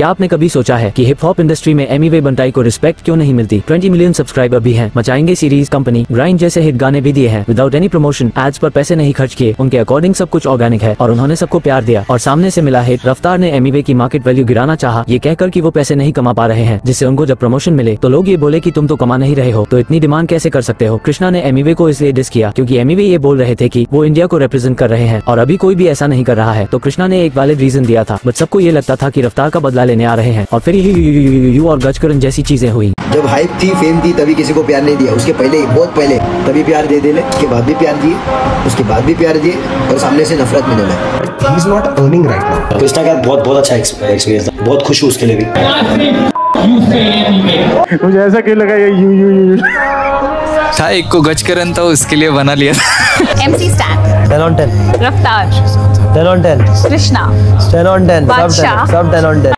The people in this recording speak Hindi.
क्या आपने कभी सोचा है कि हिप हॉप इंडस्ट्री में एमी वे बंटाई को रिस्पेक्ट क्यों नहीं मिलती? 20 मिलियन सब्सक्राइबर भी हैं, मचाएँगे सीरीज़ कंपनी ग्राइंड जैसे हिट गाने भी दिए हैं विदाउट एनी प्रमोशन एड्स पर पैसे नहीं खर्च किए, उनके अकॉर्डिंग सब कुछ ऑर्गेनिक है, और उन्होंने सबको प्यार दिया, और सामने से मिला हिट रफ्तार ने एमी वे की मार्केट वैल्यू गिराना चाह, ये कहकर की वो पैसे नहीं कमा पा रहे हैं, जिससे उनको जब प्रमोशन मिले तो लोग ये बोले की तुम तो कमा नहीं रहे हो तो इतनी डिमांड कैसे कर सकते हो? कृष्णा ने एमीवे को इसलिए डिस किया, क्योंकि एमीवे ये बोल रहे थे की वो इंडिया को रिप्रेजेंट कर रहे हैं, और अभी कोई भी ऐसा नहीं कर रहा है तो कृष्णा ने एक वैलिड रीजन दिया था बट सबको ये लगता था की रफ्तार का बदला लेने आ रहे हैं। और फिर यू- यू- और गजकरण जैसी चीज़ें हुई। जब हाइप थी फेम थी तभी किसी को प्यार नहीं दिया। उसके पहले बहुत पहले तभी प्यार दे देले उसके बाद भी प्यार दिए उसके बाद भी प्यार दिए और सामने से नफरत मिले लगे। He is not earning right now Krishna का बहुत बहुत अच्छा एक्सपीरियंस था। बहुत खुश हूँ उसके लिए भी। मुझे ऐसा क्यों लगा ये यू यू यू था एक को गजकरण था उसके लिए बना लिया था। MC Stan, 10 on 10 Raftar, 10 on 10 Krishna, 10 on 10 Badshah. सब 10 on 10